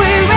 we